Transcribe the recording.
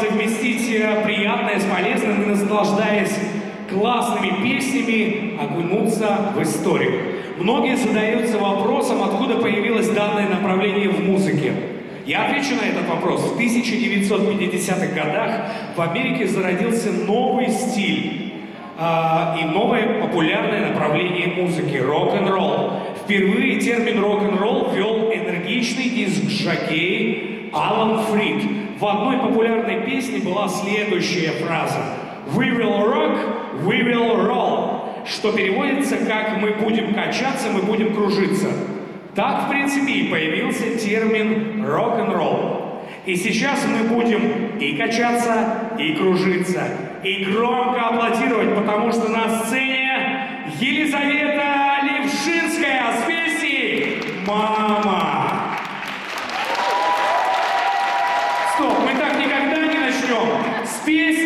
совместить э, приятное с полезным и наслаждаясь классными песнями, окунуться в историю. Многие задаются вопросом, откуда появилось данное направление в музыке. Я отвечу на этот вопрос. В 1950-х годах в Америке зародился новый стиль а, и новое популярное направление музыки – рок-н-ролл. Впервые термин рок-н-ролл ввел энергичный диск-жокей Алан Фрид. В одной популярной песне была следующая фраза «We will rock, we will roll», что переводится как «мы будем качаться, мы будем кружиться». Так, в принципе, и появился термин рок-н-ролл. И сейчас мы будем и качаться, и кружиться, и громко аплодировать, потому что на сцене Елизавета Левшинская с песней «Мама». pies